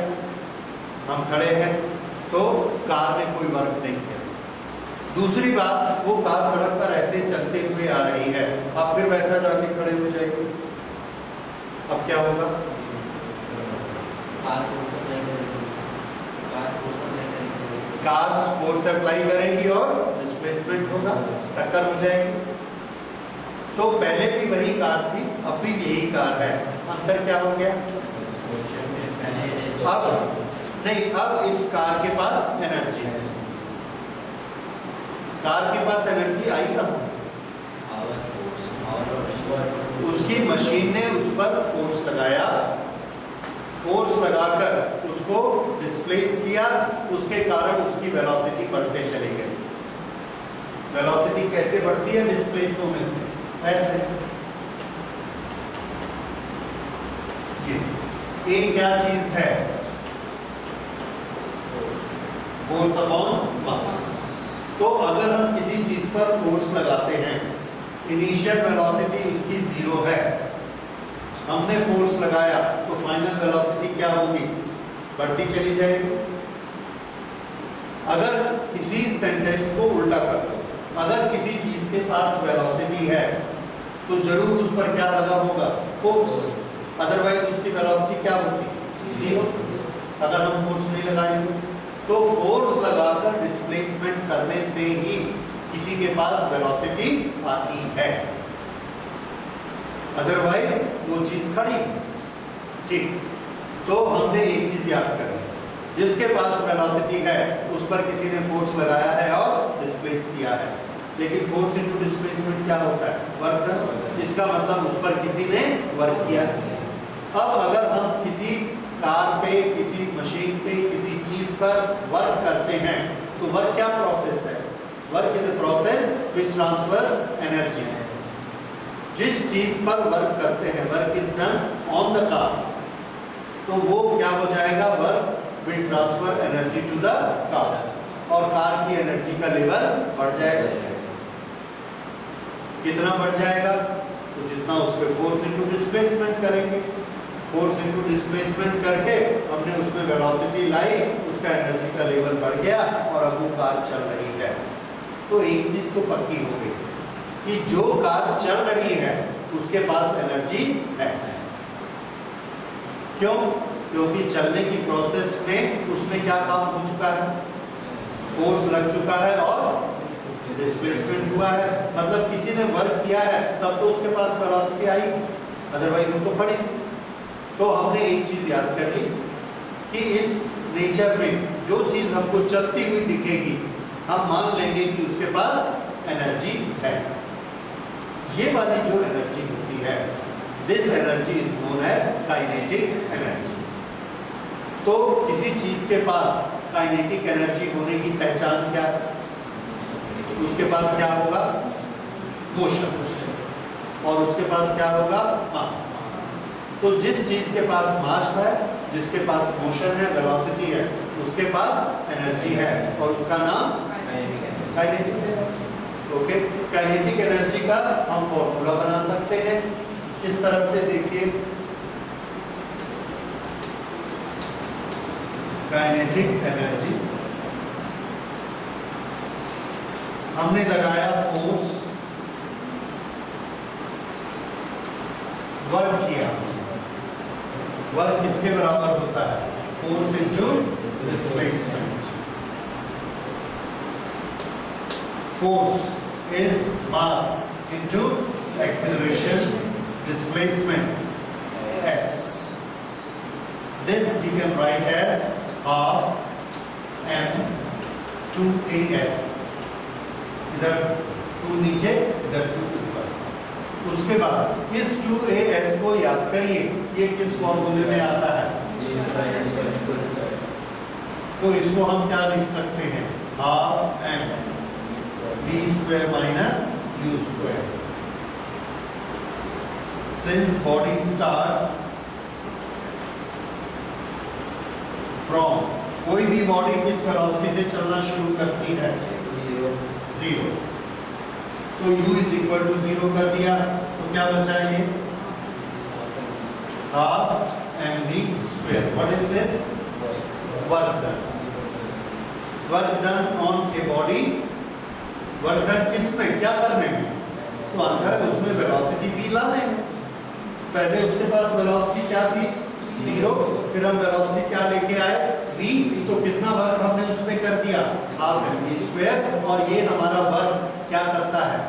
हम खड़े हैं तो कार ने कोई वर्क नहीं किया। दूसरी बात, वो कार सड़क पर ऐसे चलते हुए आ रही है। अब फिर वैसा जाके खड़े हो जाएगी अब क्या होगा? कार फोर्स अप्लाई करेगी। और डिस्प्लेसमेंट होगा टक्कर हो जाएगी। तो पहले भी वही कार थी अब भी यही कार है। अंतर क्या हो गया? अब नहीं अब इस कार के पास एनर्जी है। कार के पास एनर्जी आई कहाँ से? उसकी मशीन ने उस पर फोर्स लगाया। फोर्स लगाकर उसको डिस्प्लेस किया। उसके कारण उसकी वेलोसिटी बढ़ते चली गई। वेलोसिटी कैसे बढ़ती है डिस्प्लेस होने से? ऐसे। ये। ए क्या चीज़ है? फोर्स अपॉन मास तो अगर हम किसी चीज़ पर फोर्स लगाते हैं इनिशियल वेलोसिटी उसकी ज़ीरो है। हमने फोर्स लगाया तो फाइनल वेलोसिटी क्या होगी? बढ़ती चली जाएगी। अगर किसी सेंटेंस को उल्टा कर दो, अगर किसी चीज़ के पास वेलोसिटी है तो ज़रूर उस पर क्या लगा होगा? फोर्स अदरवाइज़ उसकी वेलोसिटी क्या होगी? ज़ीरो अगर हम फोर्स नहीं लगाएँगे तो फोर्स लगाकर डिस्प्लेसमेंट करने से ही किसी के पास वेलोसिटी आती है। अदरवाइज़ वो चीज़ खड़ी ठीक। तो हमने एक चीज़ याद कर। जिसके पास वेलोसिटी है, उस पर किसी ने फोर्स लगाया है और डिस्प्लेस किया है। लेकिन फोर्स इनटू डिस्प्लेसमेंट क्या होता है? वर्क इसका मतलब उस पर किसी ने वर्क किया अब अगर हम किसी कार पे, किसी मशीन पे, किसी चीज़ पर वर्क करते हैं तो वर्क क्या प्रोसेस है? Work is a process which transfers energy जिस चीज़ पर वर्क करते हैं work is done on the car तो वो क्या हो जाएगा? Work will transfer energy to the car और कार की एनर्जी का लेवल बढ़ जाएगा। कितना बढ़ जाएगा? तो जितना उस पर फोर्स इंटू डिस्प्लेसमेंट करेंगे। फोर्स इंटू डिस्प्लेसमेंट करके हमने उसमें वेलोसिटी लाई, उसका एनर्जी का लेवल बढ़ गया और अब वो कार चल रही है। तो एक चीज़ तो पक्की हो गई कि जो कार चल रही है, उसके पास एनर्जी है। क्यों? क्योंकि चलने की प्रोसेस में उसमें क्या काम हो चुका है? फोर्स लग चुका है और डिस्प्लेसमेंट हुआ है। मतलब किसी ने वर्क किया है, तब तो उसके पास वेलोसिटी आई अदरवाइज़ वो तो पड़ी। तो हमने एक चीज़ याद कर ली कि इस नेचर में जो चीज़ हमको चलती हुई दिखेगी हम मान लेंगे कि उसके पास एनर्जी है। ये वाली जो एनर्जी होती है this energy is known as kinetic energy तो किसी चीज़ के पास काइनेटिक एनर्जी होने की पहचान क्या? उसके पास क्या होगा? मोशन और उसके पास क्या होगा? मास तो जिस चीज़ के पास मास है, जिसके पास मोशन है वेलोसिटी है, उसके पास एनर्जी है और उसका नाम kinetic energy okay kinetic energy का हम फॉर्मूला बना सकते हैं। इस तरह से देखिए। काइनेटिक एनर्जी हमने लगाया फोर्स वर्क किया। वर्क किसके बराबर होता है? Force into displacement force is mass into acceleration displacement, s. This we can write as half m 2as इधर टू नीचे, इधर टू ऊपर। उसके बाद इस टू ए एस को याद करिए, ये किस फॉर्मूले में आता है? तो इसको हम क्या लिख सकते हैं? Half m v square minus u square since body start from कोई भी बॉडी किस वेलोसिटी से चलना शुरू करती है? ज़ीरो तो u is equal to zero कर दिया तो क्या बचा ये? Half m v square what is this work done work done on a body work done किसमें, क्या करने में? तो आंसर है उसमें वेलोसिटी v लाने में। पहले उसके पास वेलोसिटी क्या थी? ज़ीरो फिर हम वेलोसिटी क्या लेके आए? V तो कितना वर्क हमने उसमें कर दिया? हाफ़ एम वी स्क्वायर और ये हमारा वर्क क्या करता है?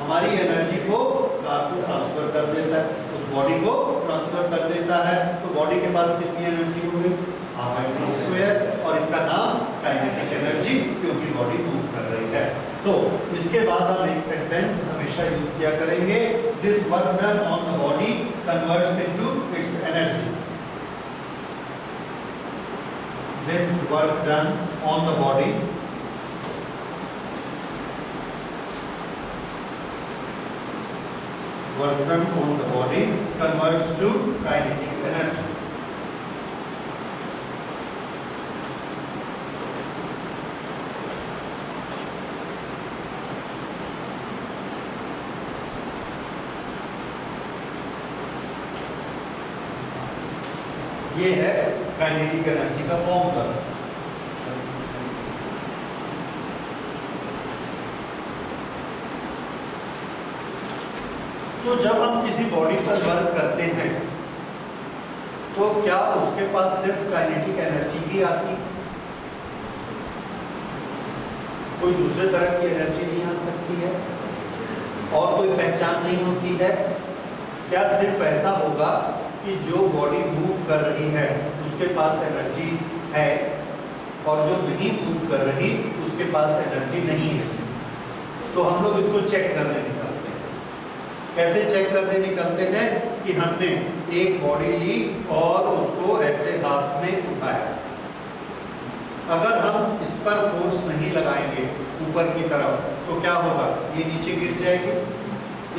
हमारी एनर्जी को कार को ट्रांसफ़र कर देता है। उस बॉडी को ट्रांसफ़र कर देता है। तो बॉडी के पास कितनी एनर्जी हो गई हाफ़ एम वी स्क्वायर और इसका नाम काइनेटिक एनर्जी क्योंकि बॉडी मूव कर रही है। तो इसके बाद हम एक सेंटेंस हमेशा यूज़ किया करेंगे। This work done on the body converts into its energy this work done on the body work done on the body converts to kinetic energy kinetic energy का फॉर्मूला तो जब हम किसी बॉडी पर वर्क करते हैं तो क्या उसके पास सिर्फ़ काइनेटिक एनर्जी ही आती? कोई दूसरे तरह की एनर्जी नहीं आ सकती है? और कोई पहचान नहीं होती है? क्या सिर्फ़ ऐसा होगा कि जो बॉडी मूव कर रही है उसके पास एनर्जी है और जो नहीं मूव कर रही, उसके पास एनर्जी नहीं है। तो हम लोग इसको चेक करने निकलते हैं। कैसे चेक करने निकलते हैं कि हमने एक बॉडी ली और उसको ऐसे हाथ में उठाया। अगर हम इस पर फोर्स नहीं लगाएँगे ऊपर की तरफ़ तो क्या होगा? ये नीचे गिर जाएगी।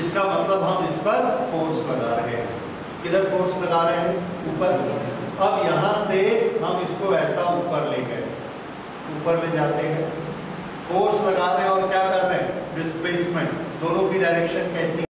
इसका मतलब हम इस पर फोर्स लगा रहे हैं। किधर फोर्स लगा रहे हैं? ऊपर। अब यहाँ से हम इसको ऐसा ऊपर ले गए ऊपर ले जाते हैं। फोर्स लगा रहे हैं और क्या कर रहे हैं? डिस्प्लेसमेंट दोनों की डायरेक्शन कैसी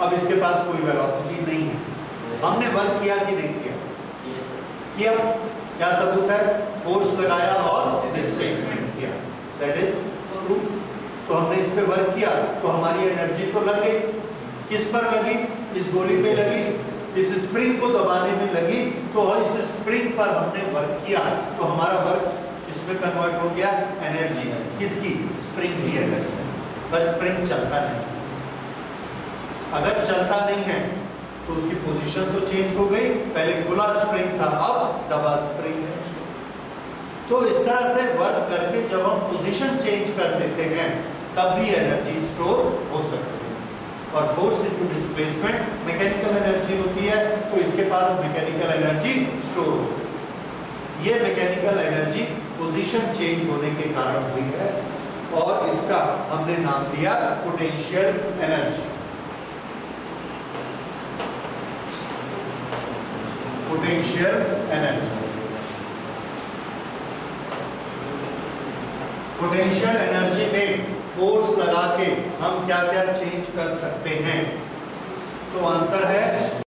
अब इसके पास कोई वेलोसिटी नहीं है। हमने वर्क किया कि नहीं किया? किया। क्या सबूत है? फोर्स लगाया और डिस्प्लेसमेंट किया। दैट इज़ प्रूफ तो हमने इस पे वर्क किया। तो हमारी एनर्जी तो लग। गई किस पर लगी? इस गोली पे लगी। इस स्प्रिंग को दबाने में लगी। तो इस स्प्रिंग पर हमने वर्क किया। तो हमारा वर्क इसमें कन्वर्ट हो गया। एनर्जी किसकी? स्प्रिंग की एनर्जी पर स्प्रिंग चलता नहीं। अगर चलता नहीं है तो उसकी पोजीशन तो चेंज हो गई। पहले खुला स्प्रिंग था, अब दबा स्प्रिंग है। तो इस तरह से वर्क करके जब हम पोजीशन चेंज कर देते हैं, तब भी एनर्जी स्टोर हो सकती है। और force into displacement mechanical energy होती है तो इसके पास मैकेनिकल एनर्जी स्टोर है। ये मैकेनिकल एनर्जी पोजीशन चेंज होने के कारण हुई है। और इसका हमने नाम दिया potential energy potential energy potential energy में फोर्स लगा के हम क्या क्या चेंज कर सकते हैं? तो आंसर है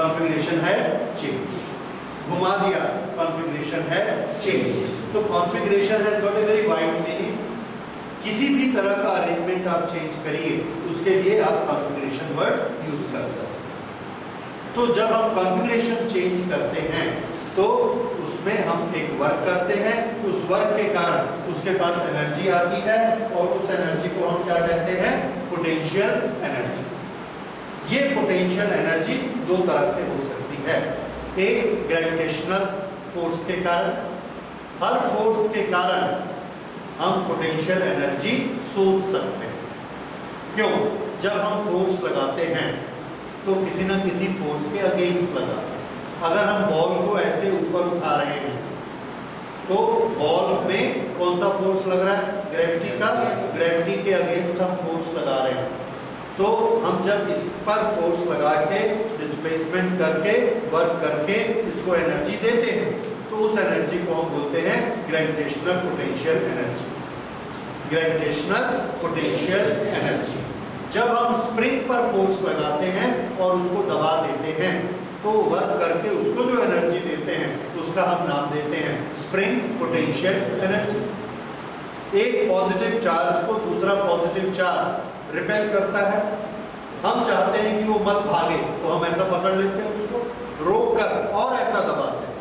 कॉन्फ़िगरेशन हैज़ चेंज घुमा दिया कॉन्फ़िगरेशन हैज़ चेंज तो configuration has got a very wide meaning किसी भी तरह का अरेंजमेंट आप चेंज करिए, उसके लिए आप कॉन्फ़िगरेशन वर्ड यूज़ कर सकते तो जब हम कॉन्फ़िगरेशन चेंज करते हैं तो उसमें हम एक वर्क करते हैं। उस वर्क के कारण उसके पास एनर्जी आती है और उस एनर्जी को हम क्या कहते हैं? पोटेंशियल एनर्जी ये पोटेंशियल एनर्जी दो तरह से हो सकती है। एक ग्रेविटेशनल फोर्स के कारण। हर फोर्स के कारण हम पोटेंशियल एनर्जी सोच सकते हैं। क्यों? जब हम फोर्स लगाते हैं तो किसी ना किसी फोर्स के अगेंस्ट लगाते हैं। अगर हम बॉल को ऐसे ऊपर उठा रहे हैं तो बॉल में कौन सा फोर्स लग रहा है? ग्रेविटी का। ग्रेविटी के अगेंस्ट हम फोर्स लगा रहे हैं। तो हम जब इस पर फोर्स लगा के डिस्प्लेसमेंट करके वर्क करके इसको एनर्जी देते हैं तो उस एनर्जी को हम बोलते हैं gravitational potential energy gravitational potential energy जब हम स्प्रिंग पर फोर्स लगाते हैं और उसको दबा देते हैं तो वर्क करके उसको जो एनर्जी देते हैं, उसका हम नाम देते हैं स्प्रिंग पोटेंशियल एनर्जी एक पॉजिटिव चार्ज को दूसरा पॉजिटिव चार्ज रिपेल करता है। हम चाहते हैं कि वो मत भागे तो हम ऐसा पकड़ लेते हैं उसको रोक कर और ऐसा दबाते हैं।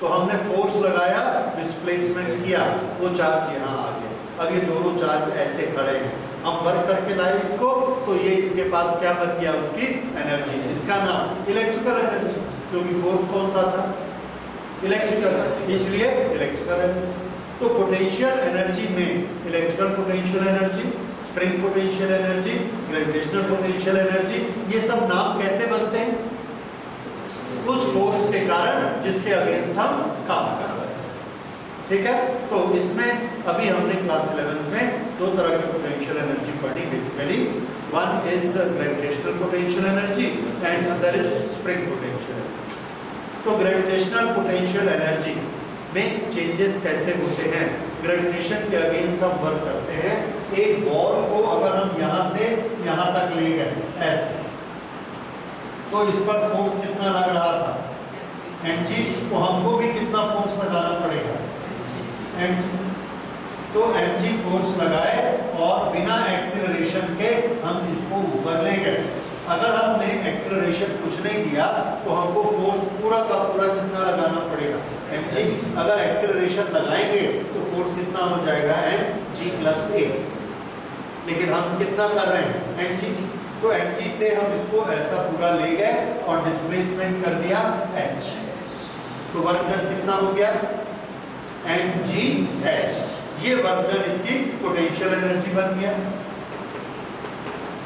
तो हमने फोर्स लगाया डिस्प्लेसमेंट किया, वो चार्ज यहाँ आ गया। अब ये दोनों चार्ज ऐसे खड़े हैं। हम वर्क करके लाए इसको तो ये इसके पास क्या बन गया, उसकी एनर्जी इसका नाम इलेक्ट्रिकल एनर्जी क्योंकि फोर्स कौन सा था? इलेक्ट्रिकल इसलिए इलेक्ट्रिकल एनर्जी तो पोटेंशियल एनर्जी में electrical potential energy spring potential energy gravitational potential energy ये सब नाम कैसे बनते हैं? उस फोर्स के कारण जिसके अगेंस्ट हम काम कर रहे हैं। ठीक है? तो इसमें अभी हमने क्लास 11 में दो तरह की पोटेंशियल एनर्जी पढ़ी basically one is gravitational potential energy and other is spring potential तो ग्रेविटेशनल पोटेंशियल एनर्जी में चेंजेस कैसे होते हैं? ग्रेविटेशन के अगेंस्ट हम वर्क करते हैं। एक बॉल को अगर हम यहाँ से यहाँ तक ले गए, ऐसे। तो इस पर फोर्स कितना लग रहा था? एम जी तो हमको भी कितना फोर्स लगाना पड़ेगा? एम जी तो एम जी फोर्स लगाए और बिना एक्सिलरेशन के हम इसको ऊपर ले गए। अगर हमने एक्सिलरेशन कुछ नहीं दिया तो हमको फोर्स पूरा का पूरा कितना लगाना पड़ेगा? जी अगर एक्सिलरेशन लगाएँगे तो फोर्स कितना हो जाएगा? एम जी प्लस ए लेकिन हम कितना कर रहे हैं? M g. तो जी से हम इसको ऐसा पूरा ले गए और डिस्प्लेसमेंट कर दिया एच तो वर्क डन कितना हो गया? जी एच ये वर्क डन इसकी पोटेंशियल एनर्जी बन गया।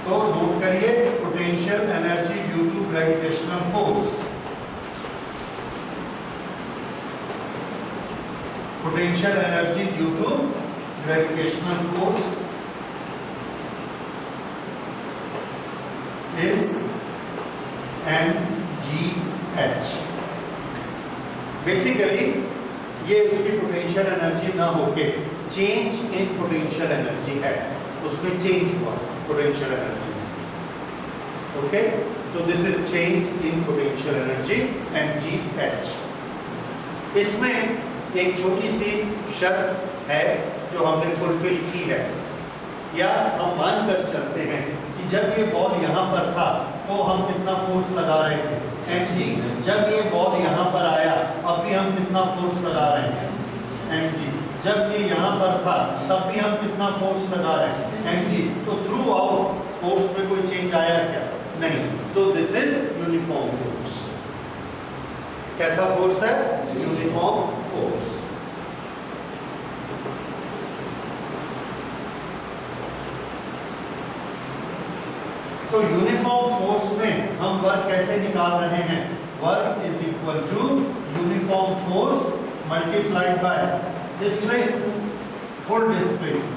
तो नोट करिए potential energy due to gravitational force potential energy due to gravitational force is mgh basically ये उसकी पोटेंशियल एनर्जी ना होके चेंज इन पोटेंशियल एनर्जी है। उसमें चेंज हुआ potential energy okay so this is change in potential energy m g h इसमें एक छोटी सी शर्त है जो हमने फुलफिल की है। या हम मान कर चलते हैं कि जब ये बॉल यहाँ पर था तो हम कितना फोर्स लगा रहे थे? M g? जब ये बॉल यहाँ पर आया, अब भी हम कितना फोर्स लगा रहे हैं? M g? जब ये यहाँ पर था, तब भी हम कितना फोर्स लगा रहे हैं? M g? तो थ्रू आउट फोर्स में कोई चेंज आया क्या? नहीं। So this is uniform force कैसा फोर्स है? यूनिफॉर्म फोर्स तो यूनिफॉर्म फोर्स में हम वर्क कैसे निकाल रहे हैं? Work is equal to uniform force multiplied by displacement full displacement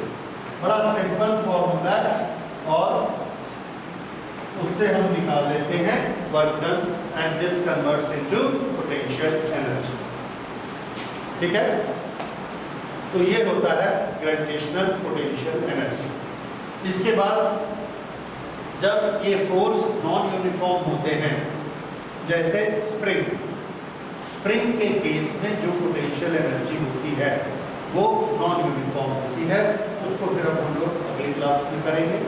बड़ा सिंपल फॉर्मूला है और उससे हम निकाल लेते हैं work done and this converts into potential energy ठीक है? तो ये होता है ग्रेविटेशनल पोटेंशियल एनर्जी इसके बाद जब ये फोर्स नॉन यूनिफॉर्म होते हैं, जैसे स्प्रिंग स्प्रिंग के केस में जो पोटेंशियल एनर्जी होती है, वो नॉन यूनिफॉर्म होती है। उसको फिर अब हम लोग अगली क्लास में करेंगे।